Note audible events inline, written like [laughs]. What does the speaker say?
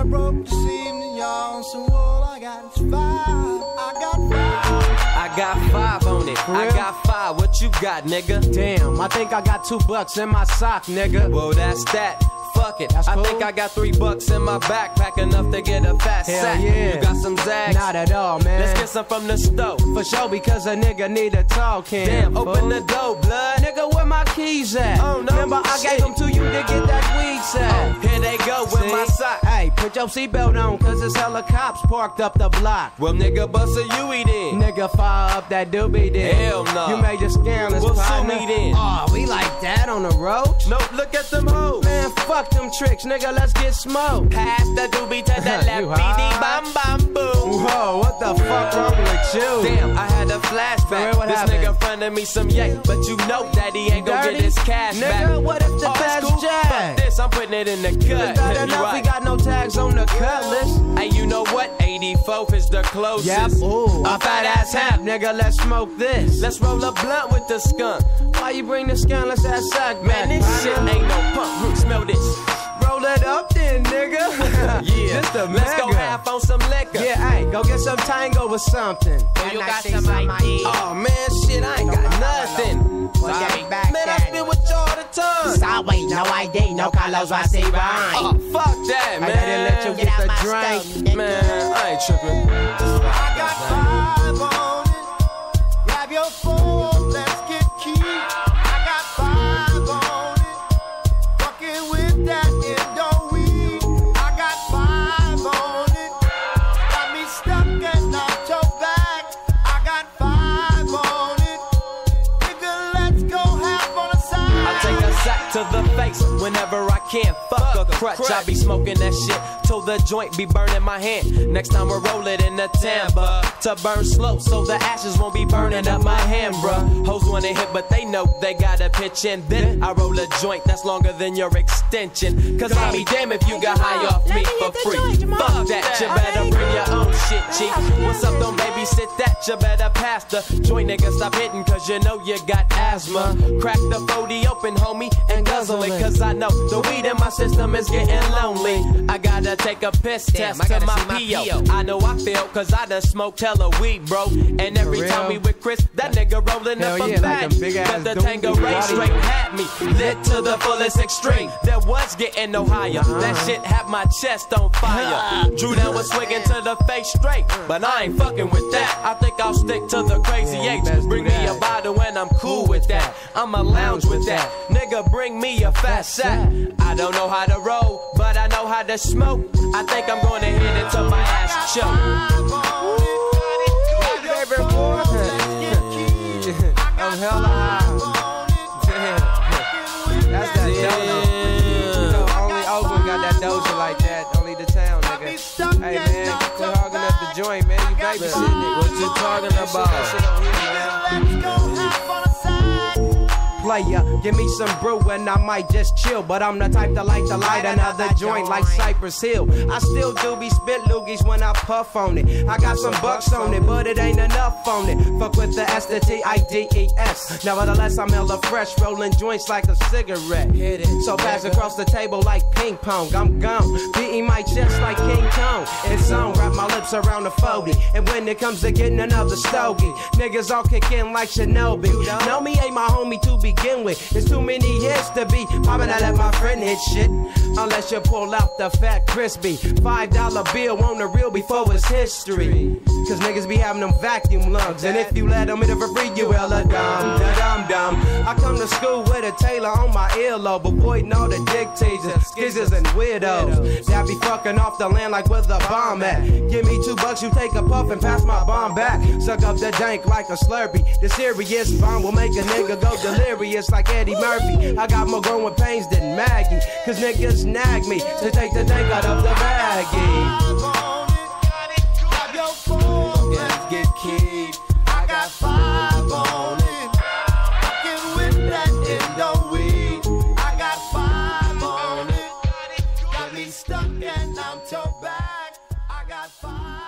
Broke this evening, y'all. So all I got is five. I got five. I got five on it. I got five. What you got, nigga? Damn, I think I got two bucks in my sock, nigga. Well, that's that. That's I cool. think I got three bucks in my backpack, enough to get a fat Hell sack. yeah. You got some zags? Not at all, man. Let's get some from the stove. For sure, because a nigga need a talking. Damn, open the door, blood. Nigga, where my keys at? Oh, no Remember, I gave them to you to get that weed set. Oh, here they go with my See? sock. Hey, put your seatbelt on, cause there's hella cops parked up the block. Well, nigga, bust a Yui then. Nigga, fire up that doobie then. Hell no. You made the scandalous Well, sue partner. me then. Oh, we like that on the road? No, look at them hoes. Man, fuck them tricks, nigga, let's get smoked. Pass the doobie to the [laughs] left, BD, bam, bam, boom. Whoa, what the fuck wrong with you? Damn, I had a flashback. real, this happened? nigga fronted me some yay, but you know that he ain't gonna get his cash back. Nigga, what if the fast cool. jack? Fuck this, I'm putting it in the cut. You enough? We right. got no tags on the cut list. Hey, you know what? 84th is the closest. Yep, ooh, a fat ass hap, nigga, let's smoke this. Let's roll a blunt with the skunk. Why you bring the scandalous ass sack back? Man, Yeah, let's go mega. half on some liquor. Yeah, hey, go get some tango or something. Oh, you got some ID. Oh man, shit, I ain't got nothing. that back man, I then. spit with you all the time. Sideways, no ID, no Carlos Rossi Oh, uh, fuck that, man. I didn't let you Get get the drink. Man, I ain't tripping. Whenever I can. Fuck a crutch, I be smoking that shit till the joint be burning my hand. Next time we roll it in the timber to burn slow so the ashes won't be burning up my hand, bruh. Hoes wanna hit, but they know they gotta pitch in. Then I roll a joint that's longer than your extension. Cause I'll be damn if you got high off me for free. Fuck that, you better bring your own shit, chief. What's up, don't babysit that, you better pass the joint, nigga. Stop hitting, cause you know you got asthma. Crack the 40 open, homie, and guzzle it, cause I know the weed in my system is getting lonely. I gotta take a piss Damn, test I to my my PO. I know I feel, cause I done smoked hella weed, bro. And every time we with Chris, that nigga rolling Hell up yeah, a like bag. big but the doobie Tango Ray straight had me lit to the fullest extreme. That was getting no higher. Uh-huh. That shit had my chest on fire. [laughs] Drew down was swinging to the face straight, but I ain't fucking with that. I think I'll stick to the crazy Yeah, H. Bring me a bottle and I'm cool with that. I'ma lounge with that. Nigga, bring me a fat sack. I don't know how to roll, but I know how to smoke. I think I'm gonna hit it till my ass choke. Five on it. Grab your Baby boy. let's get key. I got I'm hella high. five on it. Damn. That's that doja. You know, only Oakland got that doja like that. Only the town, nigga. Hey man, quit hogging up the joint, man. You babysitting it. What you talking about? Player. Give me some brew and I might just chill. But I'm the type to like to light another joint like Cypress Hill. I still do be spit loogies when I puff on it. I got some bucks on it, but it ain't enough on it. Fuck with the S, the T, I, D, E, S. Nevertheless, I'm hella fresh, rolling joints like a cigarette. So pass across the table like ping pong. I'm gone, beating my chest like King Kong. It's on, wrap my lips around the 40. And when it comes to getting another stogie, niggas all kick in like Shinobi. Know me ain't my homie to begin with. It's too many hits to be popping. I let my friend hit shit. Unless you pull out the fat crispy. Five dollar bill on the real before it's history. Cause niggas be having them vacuum lungs. And if you let them hit it for free, you hella dumb, da dum dum. I come to school with a tailor on my earlobe, avoiding all the dick teasers, skizzers, and weirdos. That be fucking off the land like where the bomb at. Give me two bucks, you take a puff and pass my bomb back. Suck up the dank like a slurpee. The serious bomb will make a nigga go delirious like Eddie Murphy. I got more growing pains than Maggie. Cause niggas nag me to take the dank out of the baggie. Grab your phone, let's get keyed. I got five on it. Fucking with that Indo weed. I got five on it. Got me stuck and I'm towed back. I got five.